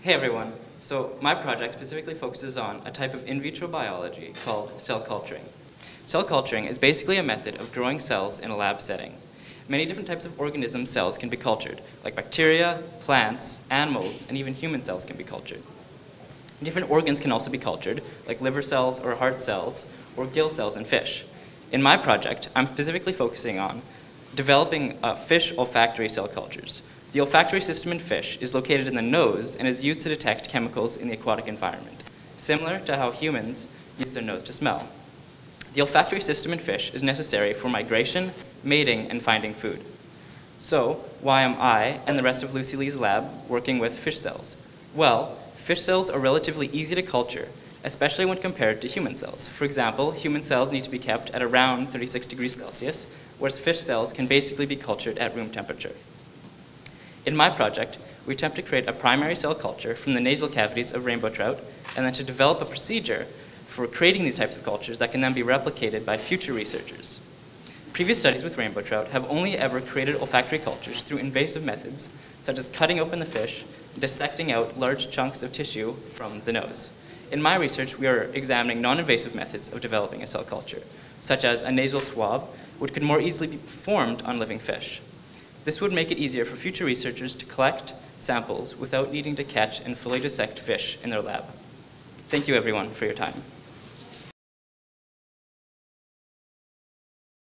Hey everyone. So my project specifically focuses on a type of in vitro biology called cell culturing. Cell culturing is basically a method of growing cells in a lab setting. Many different types of organism cells can be cultured, like bacteria, plants, animals, and even human cells can be cultured. Different organs can also be cultured, like liver cells or heart cells, or gill cells in fish. In my project, I'm specifically focusing on developing uh, fish olfactory cell cultures. The olfactory system in fish is located in the nose and is used to detect chemicals in the aquatic environment, similar to how humans use their nose to smell. The olfactory system in fish is necessary for migration, mating, and finding food. So, why am I and the rest of Lucy Lee's lab working with fish cells? Well, fish cells are relatively easy to culture, especially when compared to human cells. For example, human cells need to be kept at around 36 degrees Celsius, whereas fish cells can basically be cultured at room temperature. In my project, we attempt to create a primary cell culture from the nasal cavities of rainbow trout, and then to develop a procedure for creating these types of cultures that can then be replicated by future researchers. Previous studies with rainbow trout have only ever created olfactory cultures through invasive methods, such as cutting open the fish and dissecting out large chunks of tissue from the nose. In my research, we are examining non-invasive methods of developing a cell culture, such as a nasal swab, which could more easily be performed on living fish. This would make it easier for future researchers to collect samples without needing to catch and fully dissect fish in their lab. Thank you everyone for your time.